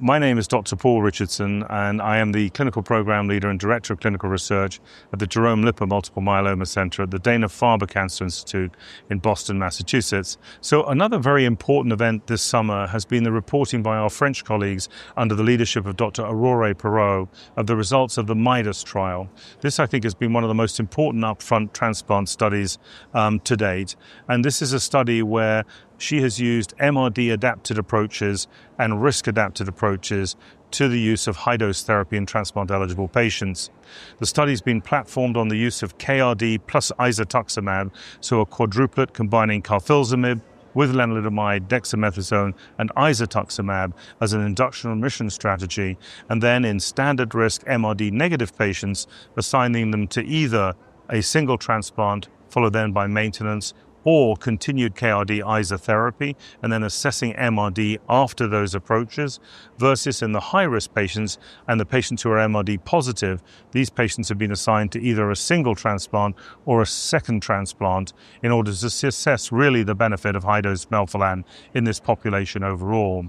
My name is Dr. Paul Richardson, and I am the clinical program leader and director of clinical research at the Jerome Lipper Multiple Myeloma Center at the Dana Farber Cancer Institute in Boston, Massachusetts. So, another very important event this summer has been the reporting by our French colleagues under the leadership of Dr. Aurore Perrot of the results of the MIDAS trial. This, I think, has been one of the most important upfront transplant studies um, to date. And this is a study where she has used MRD adapted approaches and risk adapted approaches to the use of high dose therapy in transplant eligible patients. The study's been platformed on the use of KRD plus isatuximab, so a quadruplet combining carfilzomib with lenalidomide, dexamethasone, and isatuximab as an induction remission strategy, and then in standard risk MRD negative patients, assigning them to either a single transplant followed then by maintenance or continued KRD Isa therapy and then assessing MRD after those approaches versus in the high risk patients and the patients who are MRD positive, these patients have been assigned to either a single transplant or a second transplant in order to assess really the benefit of high dose melphalan in this population overall.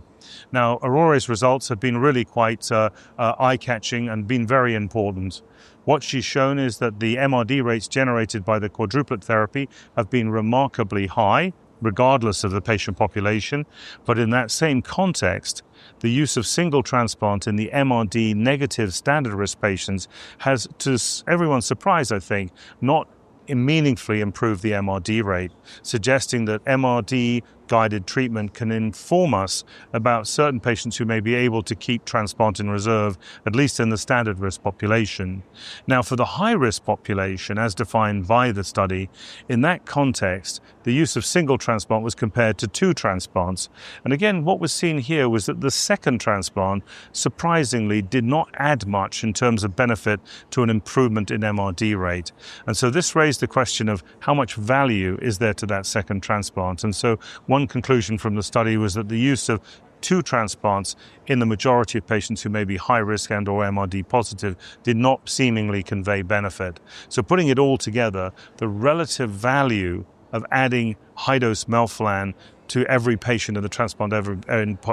Now, Aurora's results have been really quite uh, uh, eye catching and been very important. What she's shown is that the MRD rates generated by the quadruplet therapy have been remarkably high, regardless of the patient population. But in that same context, the use of single transplant in the MRD negative standard risk patients has, to everyone's surprise, I think, not meaningfully improved the MRD rate, suggesting that MRD guided treatment can inform us about certain patients who may be able to keep transplant in reserve, at least in the standard risk population. Now, for the high risk population, as defined by the study, in that context, the use of single transplant was compared to two transplants. And again, what was seen here was that the second transplant, surprisingly, did not add much in terms of benefit to an improvement in MRD rate. And so this raised the question of how much value is there to that second transplant. And so one one conclusion from the study was that the use of two transplants in the majority of patients who may be high risk and or MRD positive did not seemingly convey benefit. So putting it all together, the relative value of adding high dose melphalan to every patient in the transplant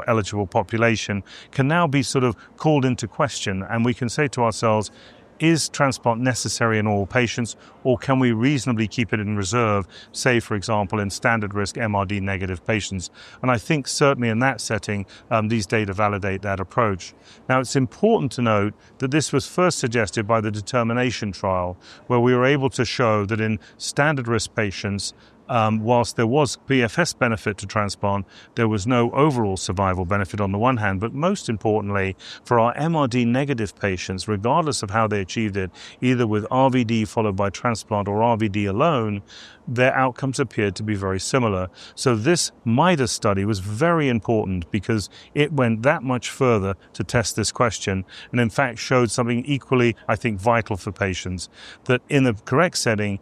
eligible population can now be sort of called into question. And we can say to ourselves, is transplant necessary in all patients, or can we reasonably keep it in reserve, say, for example, in standard risk MRD negative patients? And I think certainly in that setting, um, these data validate that approach. Now, it's important to note that this was first suggested by the determination trial, where we were able to show that in standard risk patients, um, whilst there was PFS benefit to transplant, there was no overall survival benefit on the one hand. But most importantly, for our MRD negative patients, regardless of how they achieved it, either with RVD followed by transplant or RVD alone, their outcomes appeared to be very similar. So this MIDAS study was very important because it went that much further to test this question and in fact showed something equally, I think, vital for patients that in the correct setting,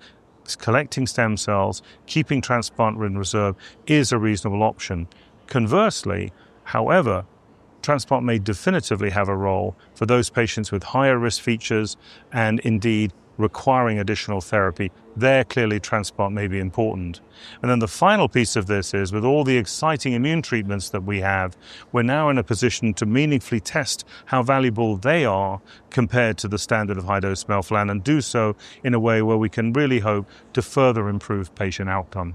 collecting stem cells, keeping transplant in reserve is a reasonable option. Conversely, however, transplant may definitively have a role for those patients with higher risk features and indeed requiring additional therapy, there clearly transplant may be important. And then the final piece of this is with all the exciting immune treatments that we have, we're now in a position to meaningfully test how valuable they are compared to the standard of high dose melphalan and do so in a way where we can really hope to further improve patient outcome.